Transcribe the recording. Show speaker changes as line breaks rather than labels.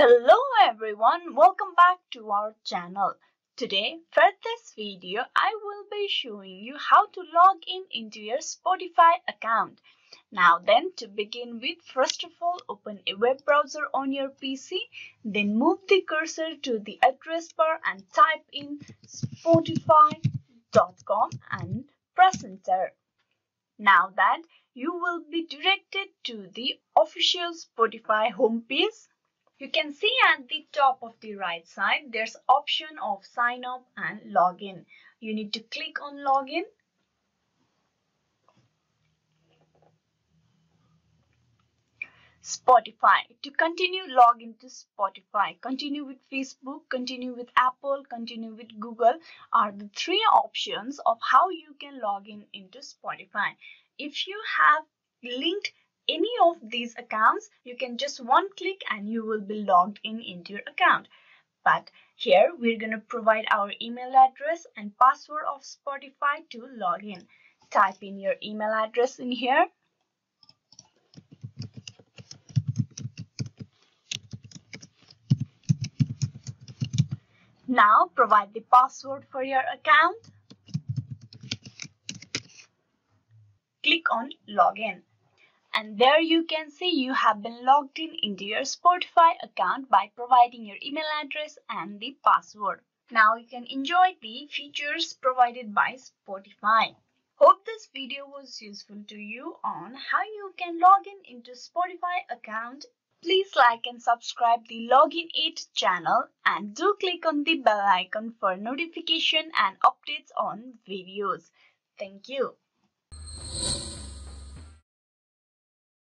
Hello everyone, welcome back to our channel. Today, for this video, I will be showing you how to log in into your Spotify account. Now then, to begin with, first of all, open a web browser on your PC, then move the cursor to the address bar and type in spotify.com and press enter. Now that you will be directed to the official Spotify homepage you can see at the top of the right side, there's option of sign up and login. You need to click on login. Spotify. To continue, log into Spotify. Continue with Facebook, continue with Apple, continue with Google are the three options of how you can log in into Spotify. If you have linked any of these accounts, you can just one click and you will be logged in into your account. But here we're going to provide our email address and password of Spotify to log in. Type in your email address in here. Now provide the password for your account. Click on login and there you can see you have been logged in into your Spotify account by providing your email address and the password. Now you can enjoy the features provided by Spotify. Hope this video was useful to you on how you can log in into Spotify account. Please like and subscribe the Login Aid channel and do click on the bell icon for notification and updates on videos. Thank you.